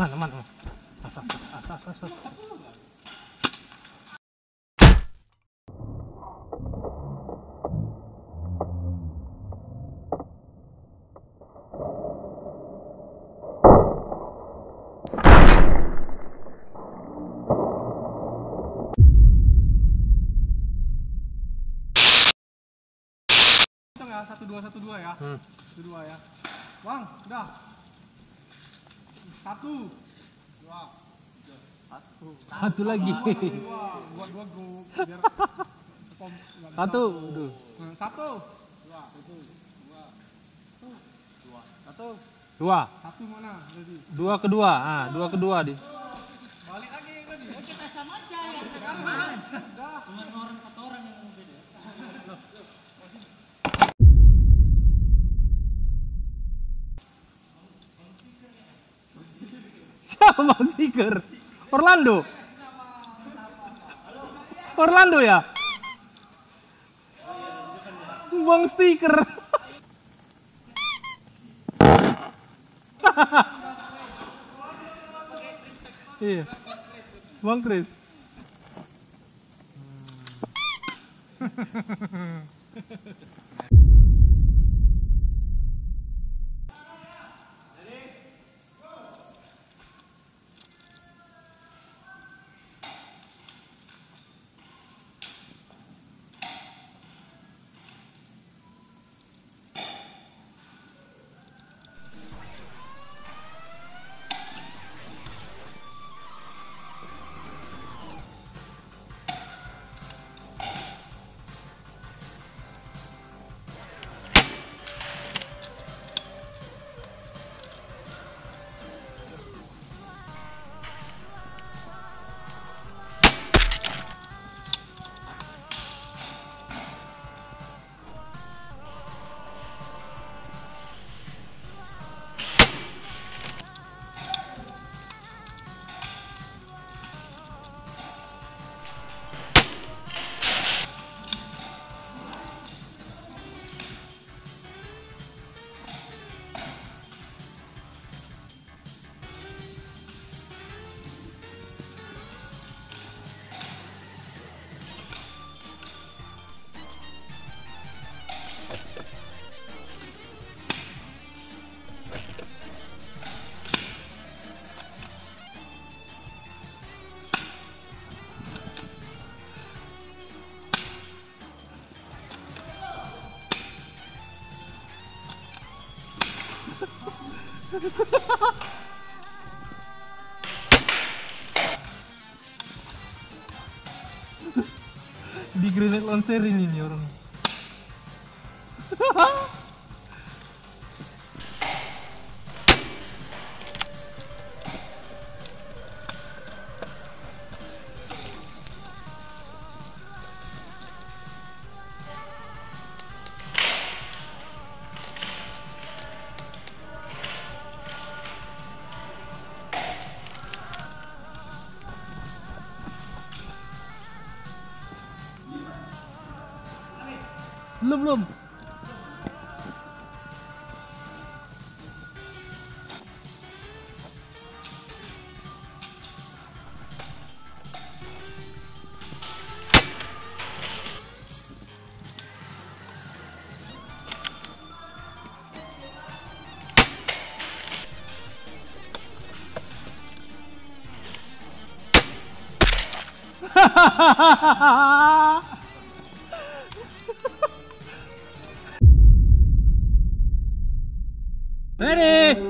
Mana mana? As as as as as as. Hitung ya, satu dua satu dua ya. Hmm. Satu dua ya. Bang, udah. Satu. Dua. Satu. Satu lagi. Dua. Dua dua go. Biar. Satu. Nah, Satu. Dua. Satu. Dua. Dua. Satu. Dua. Satu mana? Jadi. Dua kedua. Ah, dua kedua di. Balik lagi yang tadi. Ya kita sama aja ya. Udah. Cuma orang Siapa bang stiker? Orlando. Orlando ya? Bang stiker. Iya. Bang Chris. Di grenade launcher ini nih orang. lùm lùm ha ha ha ha ha. Ready?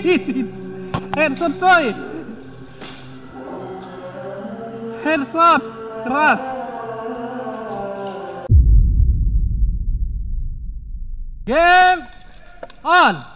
Headshot coy. Headshot keras. Game on.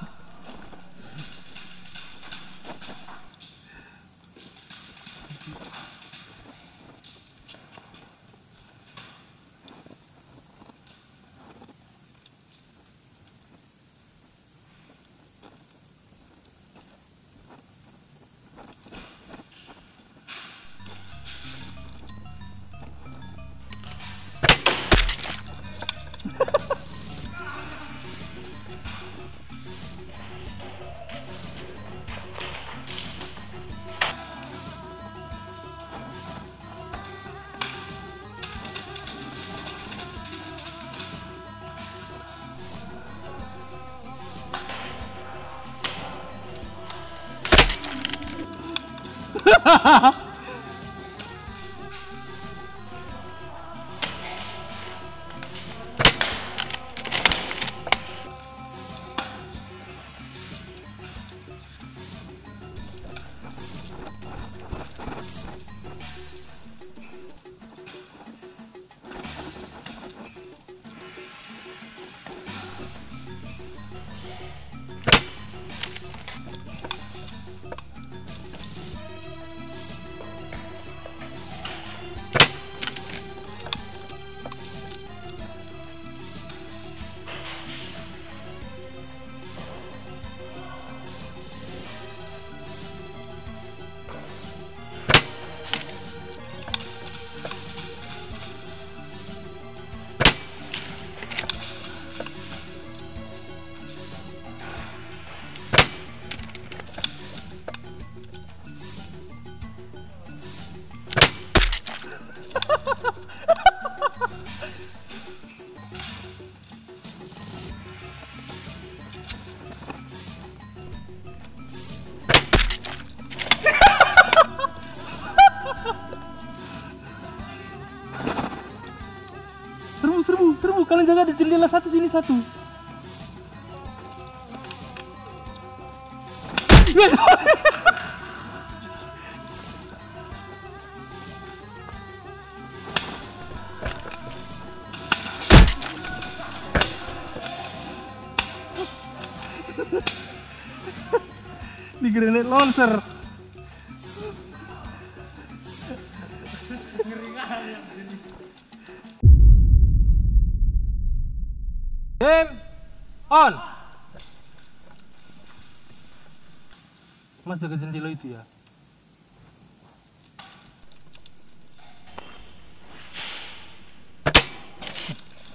ha ha ha! Di jendela satu sini satu. di grenade launcher. Jaga jendela itu ya.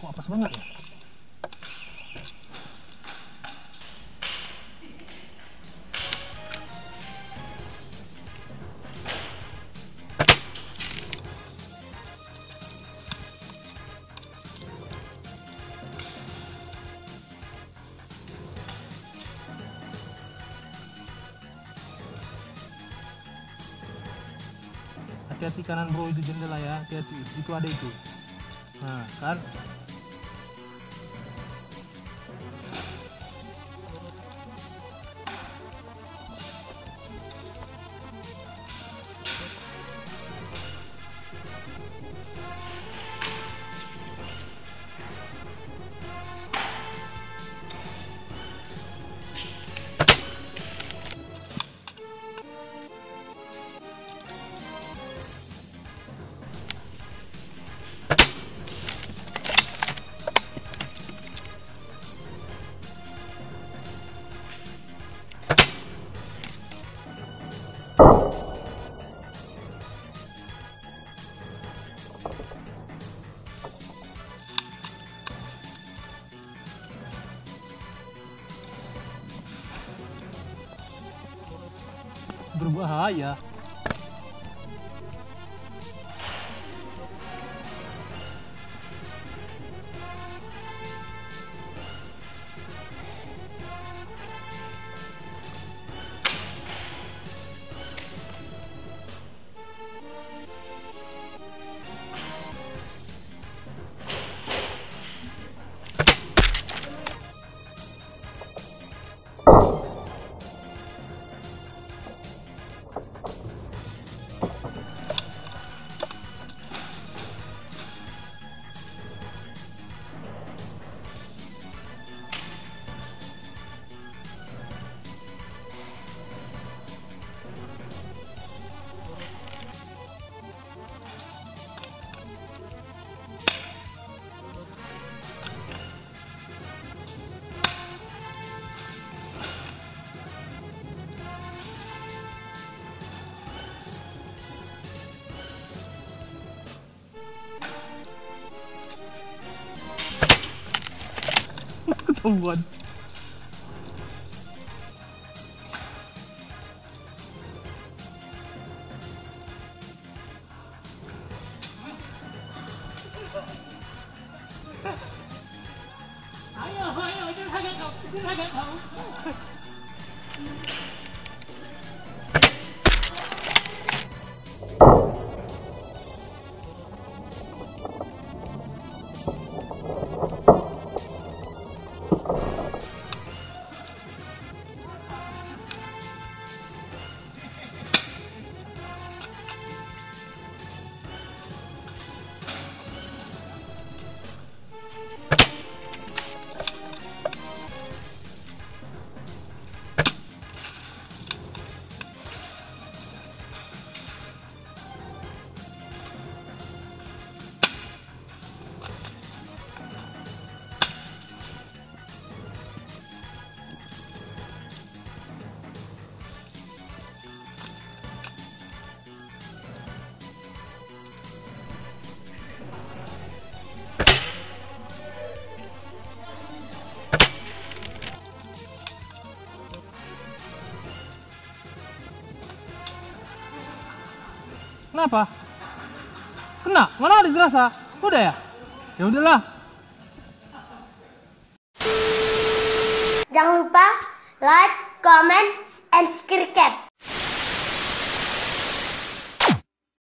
Kok apes banget ya? Hati-hati kanan bro itu jendela ya hati-hati. Itu ada itu. Nah kan 干啥 Oh one. Kenapa? Kena? Mana ada dirasa? Udah ya? Ya udahlah.